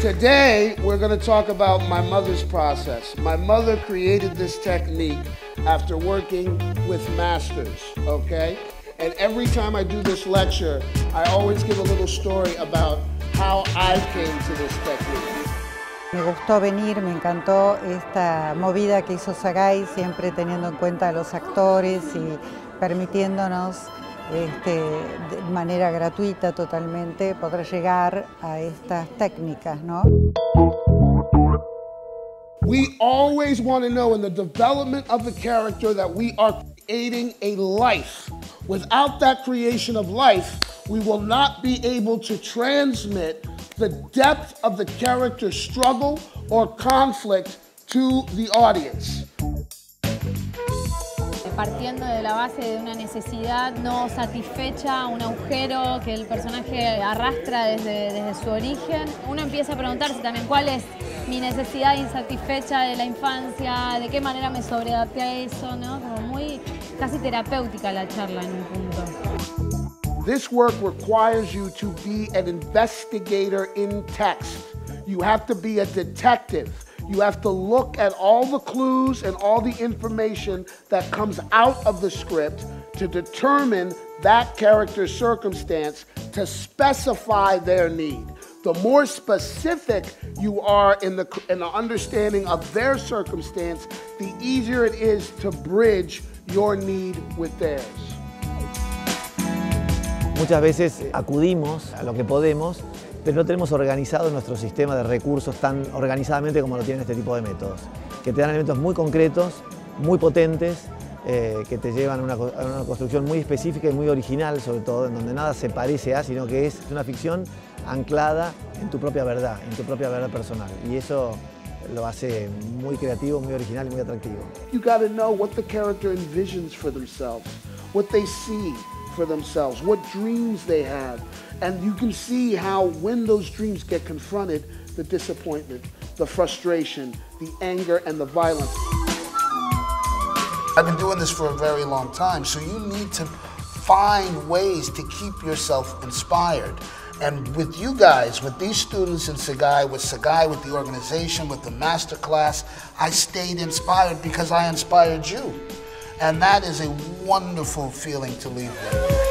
Today, we're going to talk about my mother's process. My mother created this technique after working with masters, okay? And every time I do this lecture, I always give a little story about how I came to this technique. Me gustó venir, me encantó esta movida que hizo Sagai, siempre teniendo en cuenta a los actores y permitiéndonos este, de manera gratuita totalmente poder llegar a estas técnicas, ¿no? We always want to know in the development of the character that we are creating a life. Without that creation of life, we will not be able to transmit the depth of the character's struggle or conflict to the audience. partiendo de la base de una necesidad no satisfecha, un agujero que el personaje arrastra desde, desde su origen. Uno empieza a preguntarse también cuál es mi necesidad insatisfecha de la infancia, de qué manera me sobreadapté a eso, ¿no? Como muy casi terapéutica la charla en un punto. This work requires you to be an investigator in text. You have to be a detective. You have to look at all the clues and all the information that comes out of the script to determine that character's circumstance to specify their need. The more specific you are in the, in the understanding of their circumstance, the easier it is to bridge your need with theirs. Muchas veces acudimos a lo que podemos pero no tenemos organizado nuestro sistema de recursos tan organizadamente como lo tienen este tipo de métodos, que te dan elementos muy concretos, muy potentes, eh, que te llevan a una, a una, construcción muy específica y muy original, sobre todo, en donde nada se parece a, sino que es una ficción anclada en tu propia verdad, en tu propia verdad personal. Y eso lo hace muy creativo, muy original y muy atractivo. You got to know what the character envisions for themselves, what they see for themselves, what dreams they have. And you can see how when those dreams get confronted, the disappointment, the frustration, the anger, and the violence. I've been doing this for a very long time, so you need to find ways to keep yourself inspired. And with you guys, with these students in Sagai, with Sagai, with the organization, with the master class, I stayed inspired because I inspired you. And that is a wonderful feeling to leave with.